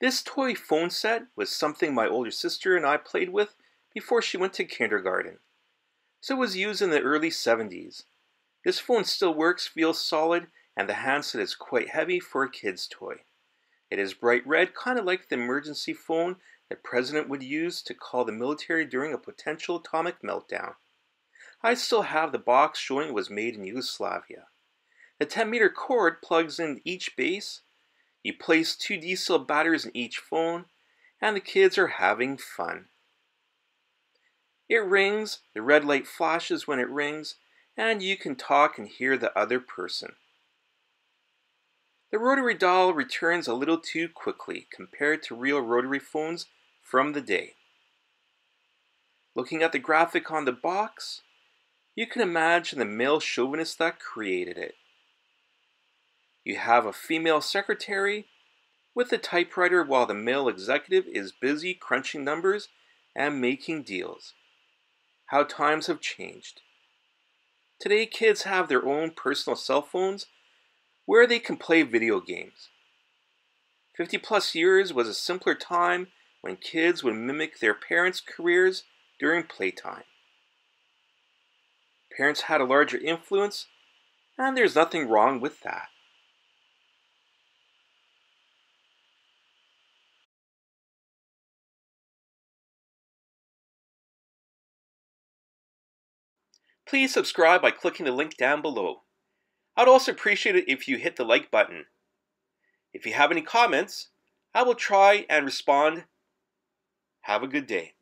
This toy phone set was something my older sister and I played with before she went to kindergarten. So it was used in the early 70s. This phone still works, feels solid, and the handset is quite heavy for a kid's toy. It is bright red, kind of like the emergency phone the president would use to call the military during a potential atomic meltdown. I still have the box showing it was made in Yugoslavia. The 10 meter cord plugs in each base. You place two D cell batteries in each phone, and the kids are having fun. It rings, the red light flashes when it rings, and you can talk and hear the other person. The rotary dial returns a little too quickly compared to real rotary phones from the day. Looking at the graphic on the box, you can imagine the male chauvinist that created it. You have a female secretary with a typewriter while the male executive is busy crunching numbers and making deals. How times have changed. Today, kids have their own personal cell phones where they can play video games. 50 plus years was a simpler time when kids would mimic their parents' careers during playtime. Parents had a larger influence, and there's nothing wrong with that. Please subscribe by clicking the link down below. I'd also appreciate it if you hit the like button. If you have any comments, I will try and respond have a good day.